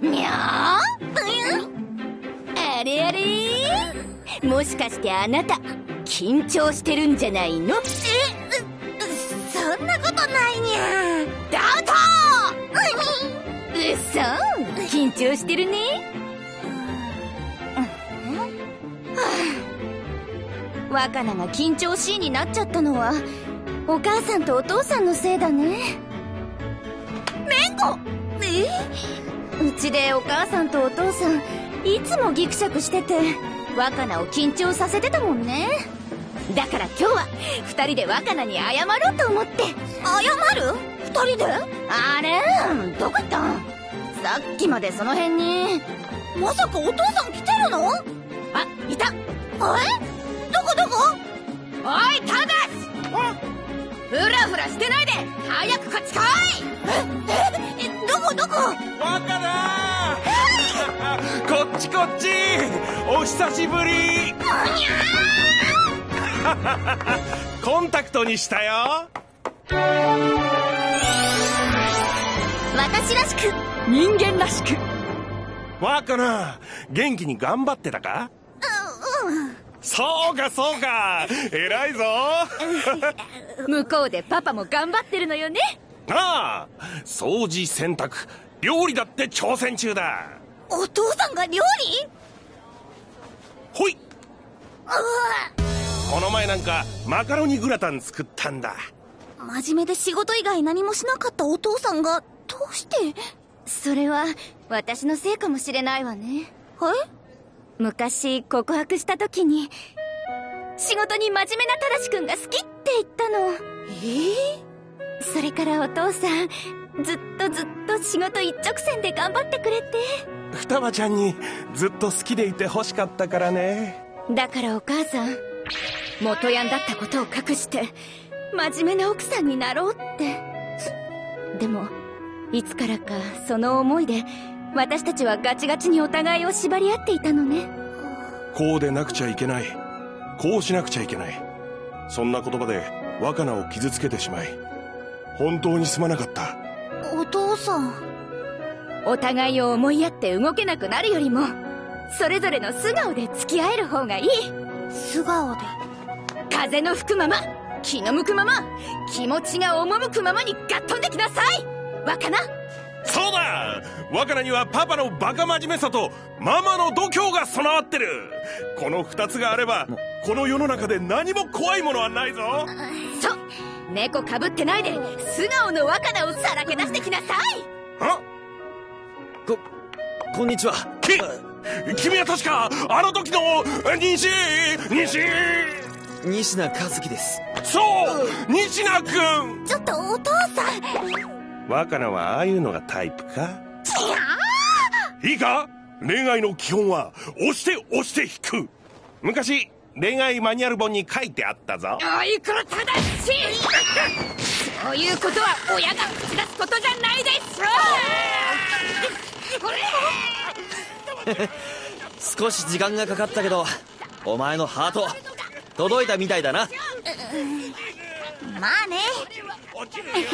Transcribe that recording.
にゃーあれあれ。もしかしてあなた緊張してるんじゃないの？えそんなことないにゃダウト。うそ緊張してるね。若菜が緊張しいになっちゃったのはお母さんとお父さんのせいだね。メンうちでお母さんとお父さんいつもギクシャクしてて若菜を緊張させてたもんね。だから今日は2人で若菜に謝ろうと思って。謝る？二人で？あれ？どこ行った？んさっきまでその辺に。まさかお父さん来てるの？あいた。え？どこ？どこ？おいタダス！ふらふらしてないで。早くこっち来い！え？え？こっちこっち。お久しぶり。コンタクトにしたよ。私らしく人間らしく。バカな元気に頑張ってたか？そうかそうか。偉いぞ。向こうでパパも頑張ってるのよねああ掃除洗濯料理だって挑戦中だ。お父さんが料理？ほい。この前なんかマカロニグラタン作ったんだ。真面目で仕事以外何もしなかったお父さんがどうして？それは私のせいかもしれないわね。え昔告白した時に仕事に真面目な正しくんが好きって言ったの。えそれからお父さんずっとずっと仕事一直線で頑張ってくれて。双葉ちゃんにずっと好きでいて欲しかったからね。だからお母さん元ヤンだったことを隠して真面目な奥さんになろうって。でもいつからかその思いで私たちはガチガチにお互いを縛り合っていたのね。こうでなくちゃいけない。こうしなくちゃいけない。そんな言葉で若菜を傷つけてしまい本当にすまなかった。お父さん。お互いを思いやって動けなくなるよりもそれぞれの素顔で付き合える方がいい。素顔で。風の吹くまま気の向くまま気持ちが赴くままにガッ飛んできなさい。若菜。そうだ。若菜にはパパのバカ真面目さとママの度胸が備わってる。この二つがあればこの世の中で何も怖いものはないぞ。そう猫かぶってないで素顔の若菜をさらけ出してきなさい！あここんにちは。き君は確かあの時の西西西名和樹です。そう西名君ちょっとお父さん。若菜はああいうのがタイプか？いいか？恋愛の基本は押して押して引く。昔恋愛マニュアル本に書いてあったぞ。あいくら正しい。そういうことは親が口出すことじゃないでしょ 少し時間がかかったけどお前のハート届いたみたいだな。まあね。落ちるよ